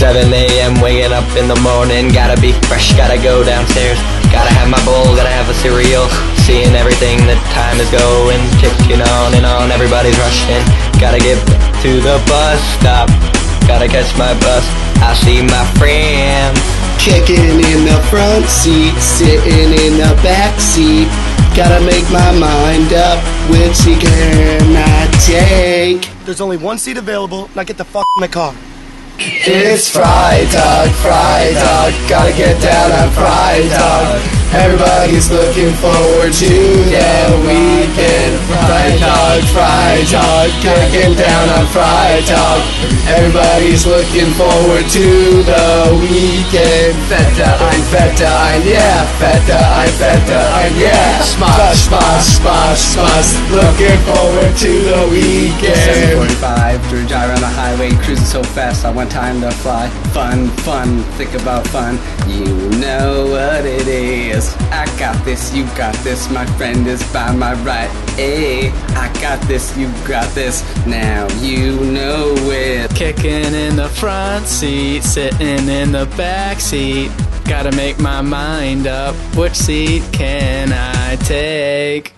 7 a.m. waking up in the morning Gotta be fresh, gotta go downstairs Gotta have my bowl, gotta have a cereal Seeing everything, the time is going Ticking on and on, everybody's rushing Gotta get to the bus stop Gotta catch my bus, I see my friends Kicking in the front seat, sitting in the back seat. Gotta make my mind up, which seat can I take? There's only one seat available, now get the fuck in the car. It's Freitag, gotta get down on Freitag. Everybody's looking forward to the. Dog, Freitag, down on Dog. Everybody's looking forward to the weekend. Fette ein, fette ein, yeah. Fette ein, fette ein, yeah. Smosh, smosh, smosh, smosh. Looking forward to the weekend. 745 through gyre on the highway, cruising so fast, I want time to fly. Fun, fun, think about fun. You know what it is. I got this, you got this, my friend is by my right. Hey, I got this, you got this, now you know it. Kicking in the front seat, sitting in the back seat. Gotta make my mind up. Which seat can I take?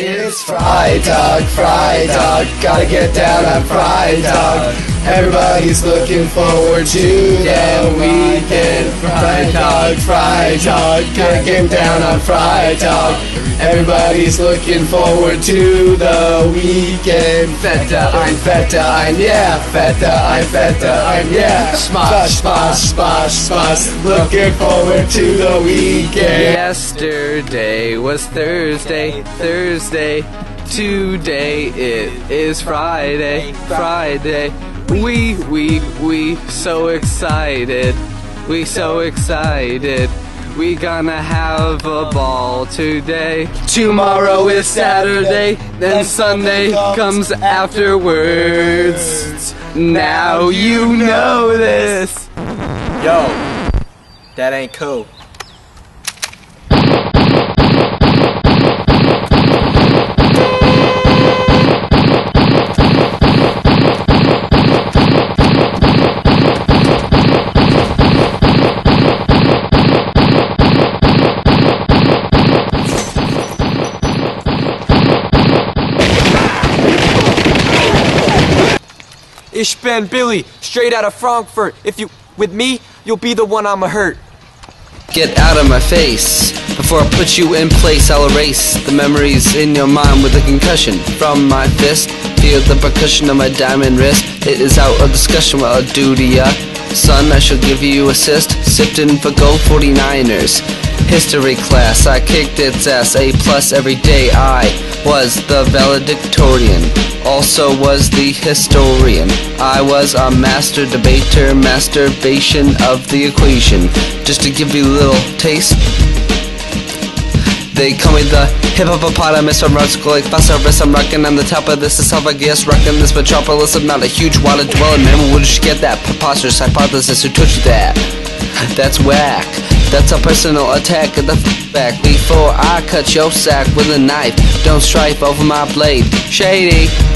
It's Freitag, Fried Dog, gotta get down on Freitag. Everybody's looking forward to the weekend. Fried Dog, Freitag, gotta get down on Freitag. Everybody's looking forward to the weekend. Fette ein, fette ein, yeah. Fette ein, fette ein, yeah. Smosh, smosh, smosh, smosh. Looking forward to the weekend. Yesterday was Thursday, Thursday. Today it is Friday, Friday. We, we, we so excited. We so excited. We gonna have a ball today. Tomorrow is Saturday, then Sunday comes afterwards. Now you know this. Yo, that ain't cool. Ich bin Billy, straight out of Frankfurt. If you with me, you'll be the one I'ma hurt. Get out of my face. Before I put you in place I'll erase The memories in your mind with a concussion From my fist. Feel the percussion of my diamond wrist. It is out of discussion what I'll do to ya uh, Son, I shall give you assist Sipped in for gold 49ers History class, I kicked its ass A plus every day I was the valedictorian Also was the historian I was a master debater Masturbation of the equation Just to give you a little taste they call me the hip hippopotamus from Roscoe Lake Phosphorus. I'm rocking on the top of this esophagus, rocking this metropolis. I'm not a huge water dweller, man. Where did you get that preposterous hypothesis? Who taught you that? That's whack. That's a personal attack of the back before I cut your sack with a knife. Don't strife over my blade. Shady.